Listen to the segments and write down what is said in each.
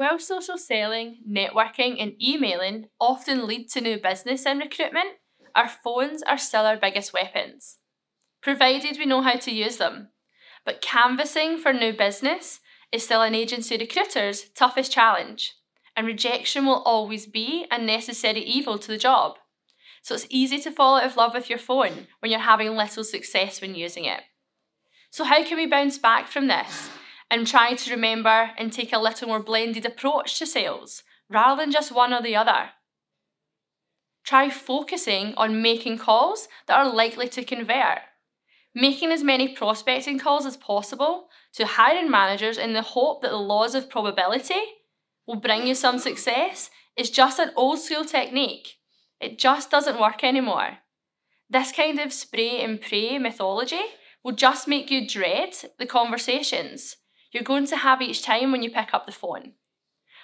While social selling, networking, and emailing often lead to new business and recruitment, our phones are still our biggest weapons, provided we know how to use them. But canvassing for new business is still an agency recruiter's toughest challenge, and rejection will always be a necessary evil to the job. So it's easy to fall out of love with your phone when you're having little success when using it. So, how can we bounce back from this and try to remember and take a little more blended approach to sales rather than just one or the other? Try focusing on making calls that are likely to convert. Making as many prospecting calls as possible to hiring managers in the hope that the laws of probability will bring you some success is just an old school technique. It just doesn't work anymore. This kind of spray and pray mythology will just make you dread the conversations you're going to have each time when you pick up the phone.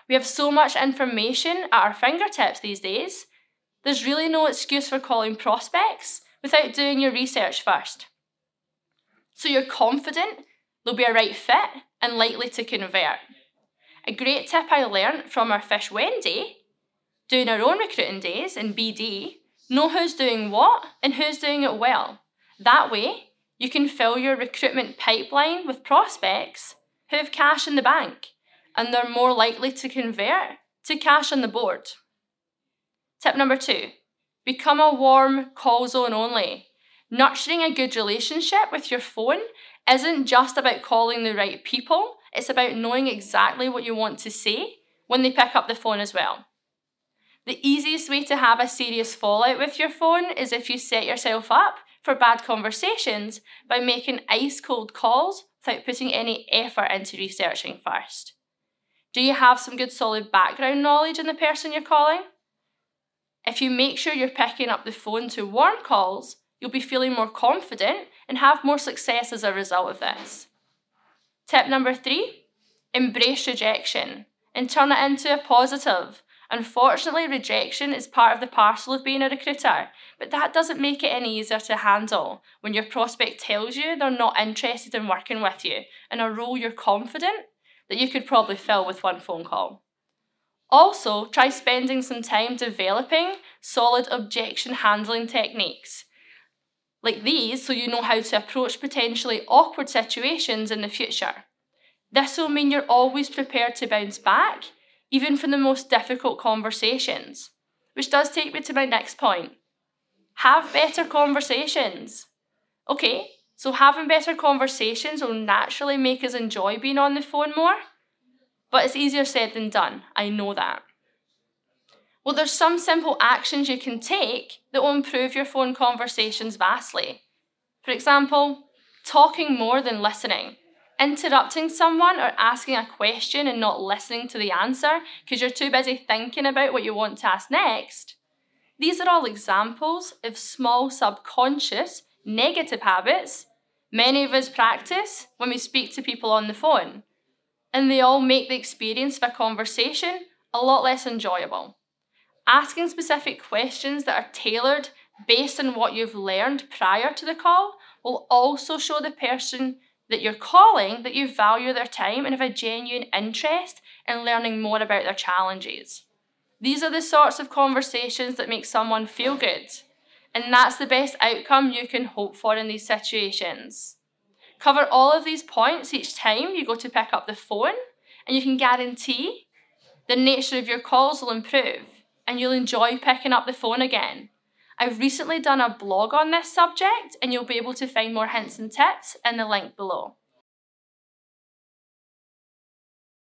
We have so much information at our fingertips these days, there's really no excuse for calling prospects without doing your research first. So you're confident they'll be a right fit and likely to convert. A great tip I learned from our fish Wendy, doing our own recruiting days in BD, know who's doing what and who's doing it well. That way, you can fill your recruitment pipeline with prospects who have cash in the bank and they're more likely to convert to cash on the board. Tip number two become a warm call zone only. Nurturing a good relationship with your phone isn't just about calling the right people, it's about knowing exactly what you want to say when they pick up the phone as well. The easiest way to have a serious fallout with your phone is if you set yourself up for bad conversations by making ice cold calls without putting any effort into researching first. Do you have some good solid background knowledge in the person you're calling? If you make sure you're picking up the phone to warm calls, you'll be feeling more confident and have more success as a result of this. Tip number three embrace rejection and turn it into a positive. Unfortunately, rejection is part of the parcel of being a recruiter, but that doesn't make it any easier to handle when your prospect tells you they're not interested in working with you in a role you're confident that you could probably fill with one phone call. Also, try spending some time developing solid objection handling techniques like these so you know how to approach potentially awkward situations in the future. This will mean you're always prepared to bounce back, even from the most difficult conversations. Which does take me to my next point. Have better conversations. Okay, so having better conversations will naturally make us enjoy being on the phone more. But it's easier said than done, I know that. Well, there's some simple actions you can take that will improve your phone conversations vastly. For example, talking more than listening. Interrupting someone or asking a question and not listening to the answer because you're too busy thinking about what you want to ask next. These are all examples of small subconscious negative habits many of us practice when we speak to people on the phone and they all make the experience of a conversation a lot less enjoyable. Asking specific questions that are tailored based on what you've learned prior to the call will also show the person that you're calling that you value their time and have a genuine interest in learning more about their challenges. These are the sorts of conversations that make someone feel good, and that's the best outcome you can hope for in these situations. Cover all of these points each time you go to pick up the phone, and you can guarantee the nature of your calls will improve and you'll enjoy picking up the phone again. I've recently done a blog on this subject, and you'll be able to find more hints and tips in the link below.